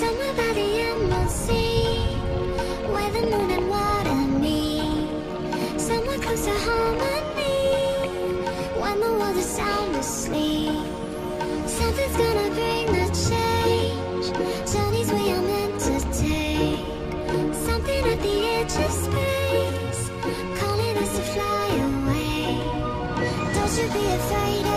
Somewhere by the unknown sea Where the moon and water meet. Somewhere close to harmony When the world is sound asleep. Something's gonna bring the change Journeys we are meant to take. Something at the edge of space Calling us to fly away. Don't you be afraid